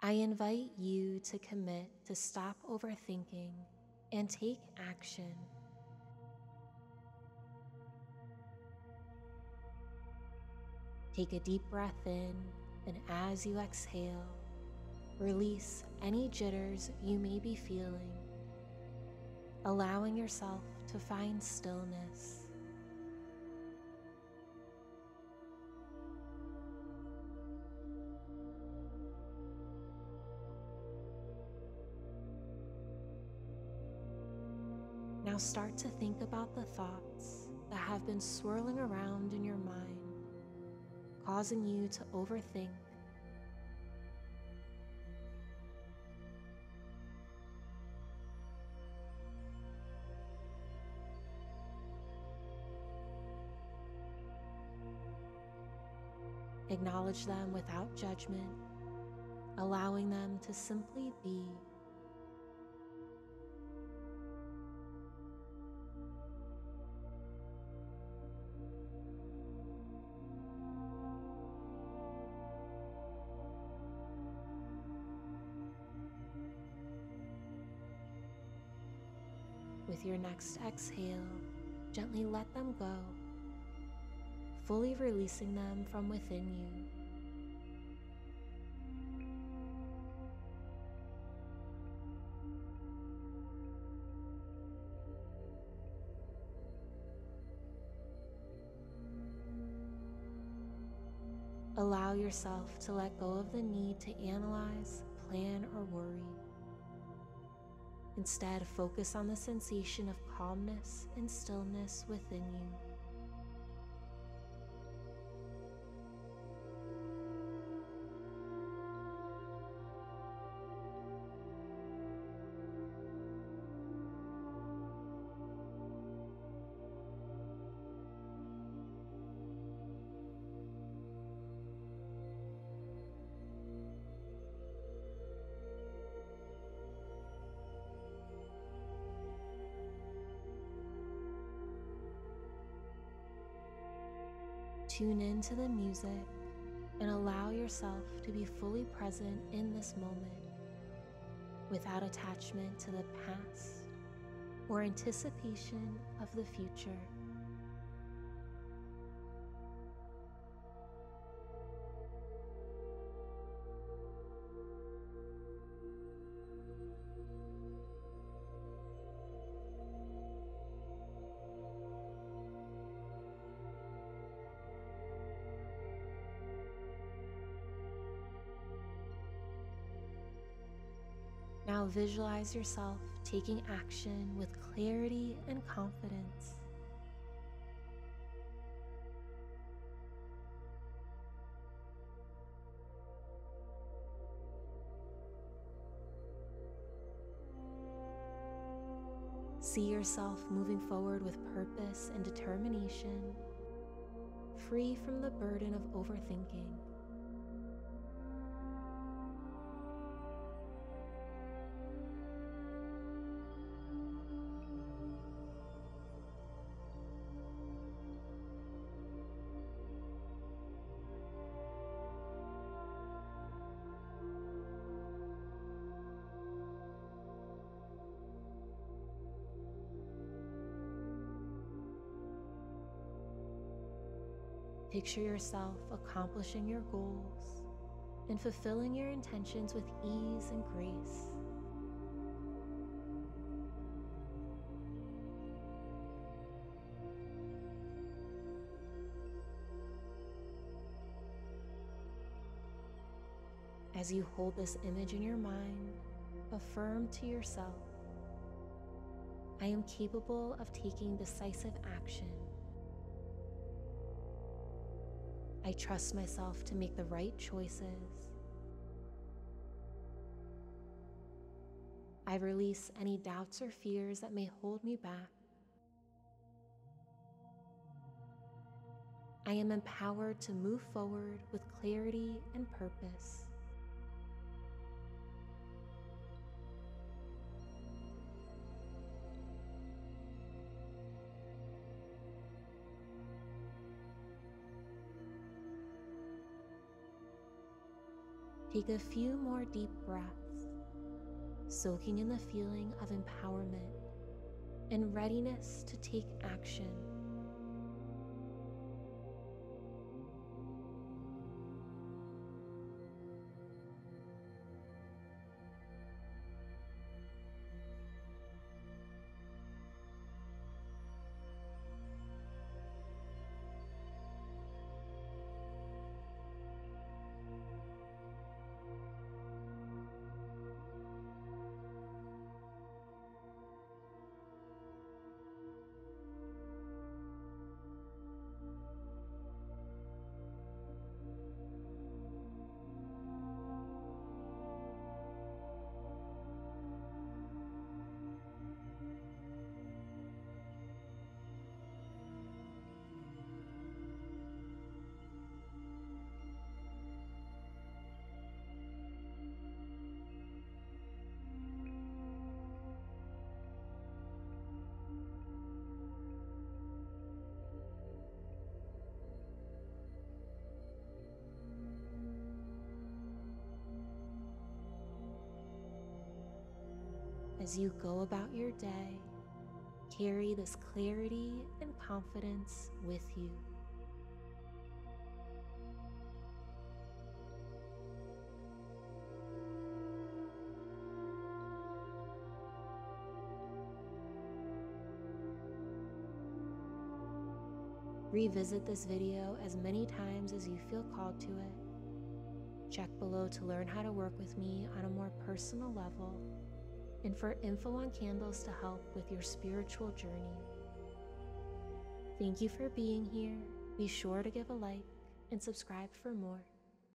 I invite you to commit to stop overthinking and take action. Take a deep breath in, and as you exhale, release any jitters you may be feeling, allowing yourself to find stillness. Now start to think about the thoughts that have been swirling around in your mind, causing you to overthink. Acknowledge them without judgment, allowing them to simply be. With your next exhale, gently let them go, fully releasing them from within you. Allow yourself to let go of the need to analyze, plan, or worry. Instead, focus on the sensation of calmness and stillness within you. Tune into the music and allow yourself to be fully present in this moment without attachment to the past or anticipation of the future. Now visualize yourself taking action with clarity and confidence. See yourself moving forward with purpose and determination, free from the burden of overthinking. Picture yourself accomplishing your goals and fulfilling your intentions with ease and grace. As you hold this image in your mind, affirm to yourself I am capable of taking decisive action I trust myself to make the right choices. I release any doubts or fears that may hold me back. I am empowered to move forward with clarity and purpose. Take a few more deep breaths, soaking in the feeling of empowerment and readiness to take action. As you go about your day, carry this clarity and confidence with you. Revisit this video as many times as you feel called to it. Check below to learn how to work with me on a more personal level and for info on candles to help with your spiritual journey. Thank you for being here. Be sure to give a like and subscribe for more.